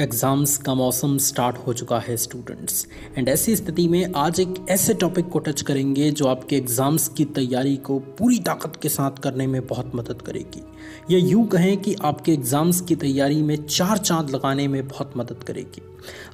Exams का मौसम start हो चुका है स्टूडेंट्स एंड ऐसी स्थिति में आज एक ऐसे टॉपिक को टच करेंगे जो आपके एग्ज़ाम्स की तैयारी को पूरी ताकत के साथ करने में बहुत मदद करेगी. या यूँ कहें कि आपके एग्ज़ाम्स की तैयारी में चार चाँद लगाने में बहुत मदद करेगी.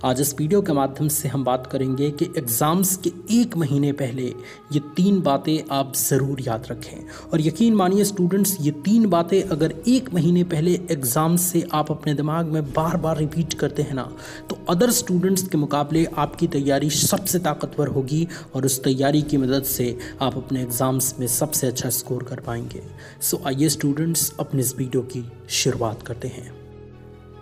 आज इस वीडियो के माध्यम से हम बात करेंगे कि एग्ज़ाम्स के एक महीने पहले ये तीन बातें आप ज़रूर याद रखें. और यकीन मानिए स्टूडेंट्स ये तीन बातें अगर एक महीने पहले एग्ज़ाम से आप अपने दिमाग में बार बार रिपीट करते हैं ना तो अदर स्टूडेंट्स के मुकाबले आपकी तैयारी सबसे ताकतवर होगी और उस तैयारी की मदद से आप अपने एग्ज़ाम्स में सबसे अच्छा स्कोर कर पाएँगे। सो आइए स्टूडेंट्स अपने इस वीडियो की शुरुआत करते हैं।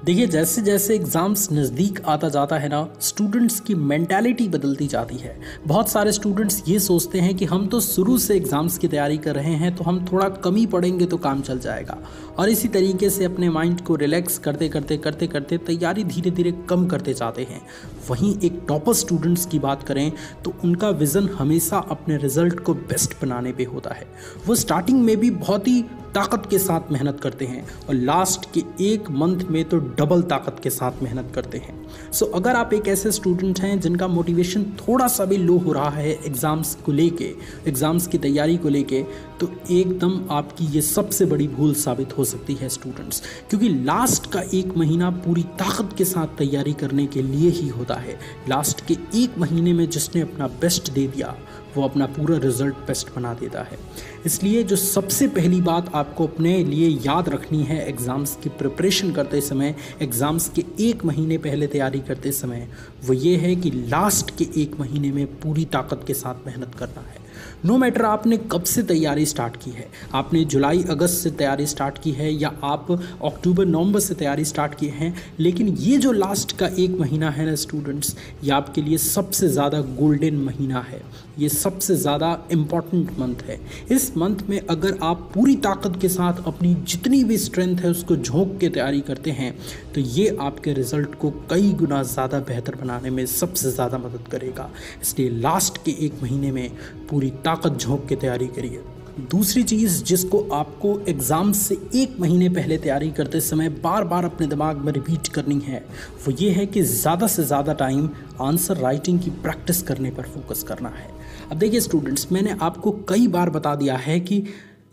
देखिए, जैसे जैसे एग्ज़ाम्स नज़दीक आता जाता है ना स्टूडेंट्स की मैंटेलिटी बदलती जाती है। बहुत सारे स्टूडेंट्स ये सोचते हैं कि हम तो शुरू से एग्ज़ाम्स की तैयारी कर रहे हैं तो हम थोड़ा कम ही पढ़ेंगे तो काम चल जाएगा। और इसी तरीके से अपने माइंड को रिलैक्स करते करते करते करते तैयारी धीरे धीरे कम करते जाते हैं। वहीं एक टॉपर स्टूडेंट्स की बात करें तो उनका विज़न हमेशा अपने रिज़ल्ट को बेस्ट बनाने पर होता है। वो स्टार्टिंग में भी बहुत ही ताकत के साथ मेहनत करते हैं और लास्ट के एक मंथ में तो डबल ताकत के साथ मेहनत करते हैं। सो so, अगर आप एक ऐसे स्टूडेंट हैं जिनका मोटिवेशन थोड़ा सा भी लो हो रहा है एग्ज़ाम्स को लेके एग्ज़ाम्स की तैयारी को लेके तो एकदम आपकी ये सबसे बड़ी भूल साबित हो सकती है स्टूडेंट्स क्योंकि लास्ट का एक महीना पूरी ताकत के साथ तैयारी करने के लिए ही होता है। लास्ट के एक महीने में जिसने अपना बेस्ट दे दिया वो अपना पूरा रिज़ल्ट बेस्ट बना देता है। इसलिए जो सबसे पहली बात आपको अपने लिए याद रखनी है एग्ज़ाम्स की प्रिपरेशन करते समय एग्ज़ाम्स के एक महीने पहले तैयारी करते समय, वो ये है कि लास्ट के एक महीने में पूरी ताकत के साथ मेहनत करना है। नो no मैटर आपने कब से तैयारी स्टार्ट की है, आपने जुलाई, अगस्त से तैयारी स्टार्ट की है या आप अक्टूबर, नवंबर से तैयारी स्टार्ट की है, लेकिन ये जो लास्ट का एक महीना है ना स्टूडेंट्स ये आपके लिए सबसे ज़्यादा गोल्डन महीना है। ये सबसे ज़्यादा इंपॉर्टेंट मंथ है। इस मंथ में अगर आप पूरी ताकत के साथ अपनी जितनी भी स्ट्रेंथ है उसको झोंक के तैयारी करते हैं तो ये आपके रिज़ल्ट को कई गुना ज़्यादा बेहतर बनाने में सबसे ज़्यादा मदद करेगा। इसलिए लास्ट के एक महीने में पूरी ताकत झोंक के तैयारी करिए दूसरी चीज़ जिसको आपको एग्ज़ाम से एक महीने पहले तैयारी करते समय बार बार अपने दिमाग में रिपीट करनी है, वो ये है कि ज़्यादा से ज़्यादा टाइम आंसर राइटिंग की प्रैक्टिस करने पर फोकस करना है। अब देखिए स्टूडेंट्स मैंने आपको कई बार बता दिया है कि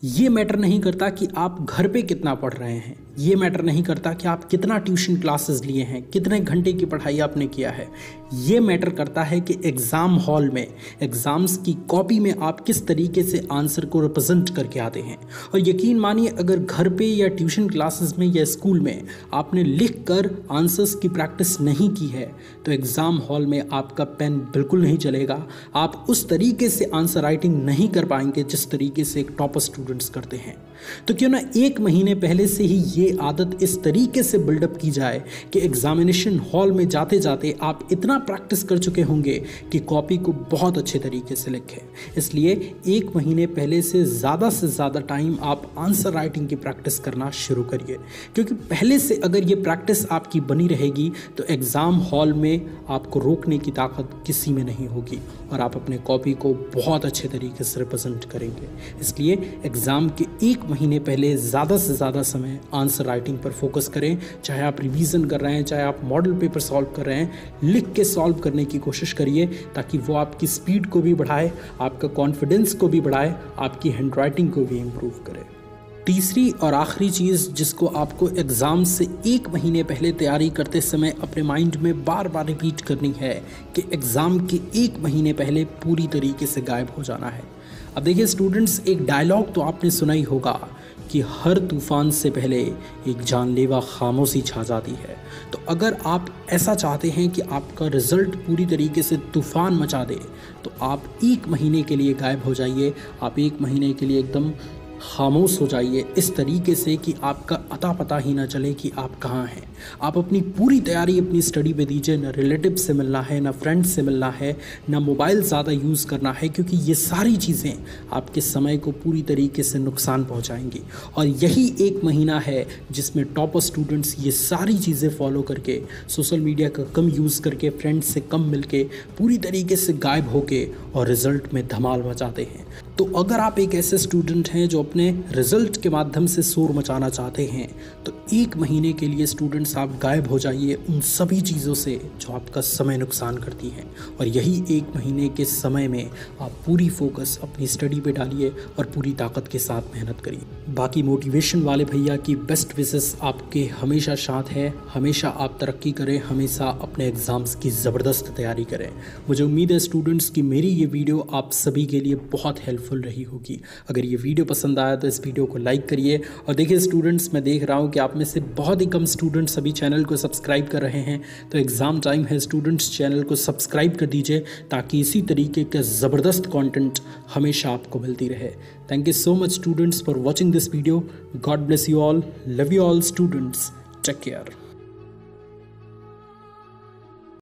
ये मैटर नहीं करता कि आप घर पे कितना पढ़ रहे हैं। ये मैटर नहीं करता कि आप कितना ट्यूशन क्लासेस लिए हैं, कितने घंटे की पढ़ाई आपने किया है। ये मैटर करता है कि एग्ज़ाम हॉल में, एग्ज़ाम्स की कॉपी में आप किस तरीके से आंसर को रिप्रेजेंट करके आते हैं। और यकीन मानिए, अगर घर पे या ट्यूशन क्लासेस में या स्कूल में आपने लिख कर आंसर्स की प्रैक्टिस नहीं की है तो एग्ज़ाम हॉल में आपका पेन बिल्कुल नहीं चलेगा। आप उस तरीके से आंसर राइटिंग नहीं कर पाएँगे जिस तरीके से एक टॉपर स्टूडेंट्स करते हैं। तो क्यों ना एक महीने पहले से ही ये आदत इस तरीके से बिल्डअप की जाए कि एग्जामिनेशन हॉल में जाते जाते आप इतना प्रैक्टिस कर चुके होंगे कि कॉपी को बहुत अच्छे तरीके से लिखें। इसलिए एक महीने पहले से ज़्यादा से ज़्यादा टाइम आप आंसर राइटिंग की प्रैक्टिस करना शुरू करिए। क्योंकि पहले से अगर ये प्रैक्टिस आपकी बनी रहेगी तो एग्ज़ाम हॉल में आपको रोकने की ताकत किसी में नहीं होगी और आप अपने कॉपी को बहुत अच्छे तरीके से रिप्रेजेंट करेंगे। इसलिए एग्ज़ाम के एक महीने पहले ज़्यादा से ज़्यादा समय आंसर राइटिंग पर फोकस करें, चाहे आप रिवीजन कर रहे हैं, चाहे आप मॉडल पेपर सॉल्व कर रहे हैं, लिख के सॉल्व करने की कोशिश करिए ताकि वो आपकी स्पीड को भी बढ़ाए, आपका कॉन्फिडेंस को भी बढ़ाए, आपकी हैंड राइटिंग को भी इम्प्रूव करे। तीसरी और आखिरी चीज़ जिसको आपको एग्ज़ाम से एक महीने पहले तैयारी करते समय अपने माइंड में बार बार रिपीट करनी है कि एग्ज़ाम के एक महीने पहले पूरी तरीके से गायब हो जाना है। अब देखिए स्टूडेंट्स एक डायलॉग तो आपने सुना ही होगा। कि हर तूफ़ान से पहले एक जानलेवा खामोशी छा जाती है। तो अगर आप ऐसा चाहते हैं कि आपका रिज़ल्ट पूरी तरीके से तूफ़ान मचा दे तो आप एक महीने के लिए गायब हो जाइए। आप एक महीने के लिए एकदम खामोश हो जाइए इस तरीके से कि आपका अता पता ही ना चले कि आप कहाँ हैं। आप अपनी पूरी तैयारी अपनी स्टडी पे दीजिए, ना रिलेटिव से मिलना है, ना फ्रेंड से मिलना है, ना मोबाइल ज़्यादा यूज़ करना है, क्योंकि ये सारी चीज़ें आपके समय को पूरी तरीके से नुकसान पहुँचाएँगी। और यही एक महीना है जिसमें टॉपर स्टूडेंट्स ये सारी चीज़ें फॉलो करके, सोशल मीडिया का कम यूज़ करके, फ्रेंड्स से कम मिल पूरी तरीके से गायब होके और रिज़ल्ट में धमाल मचाते हैं। तो अगर आप एक ऐसे स्टूडेंट हैं जो अपने रिज़ल्ट के माध्यम से शोर मचाना चाहते हैं तो एक महीने के लिए स्टूडेंट्स आप गायब हो जाइए उन सभी चीज़ों से जो आपका समय नुकसान करती हैं। और यही एक महीने के समय में आप पूरी फोकस अपनी स्टडी पे डालिए और पूरी ताकत के साथ मेहनत करिए। बाकी मोटिवेशन वाले भैया की बेस्ट विशेस आपके हमेशा साथ है, हमेशा आप तरक्की करें, हमेशा अपने एग्ज़ाम्स की ज़बरदस्त तैयारी करें। मुझे उम्मीद है स्टूडेंट्स की मेरी ये वीडियो आप सभी के लिए बहुत हेल्पफुल रही होगी। अगर ये वीडियो पसंद आया तो इस वीडियो को लाइक करिए। और देखिए स्टूडेंट्स मैं देख रहा हूँ कि आप में से बहुत ही कम स्टूडेंट्स अभी चैनल को सब्सक्राइब कर रहे हैं। तो एग्ज़ाम टाइम है स्टूडेंट्स चैनल को सब्सक्राइब कर दीजिए ताकि इसी तरीके का ज़बरदस्त कॉन्टेंट हमेशा आपको मिलती रहे। Thank you so much students for watching this video God bless you all love you all students take care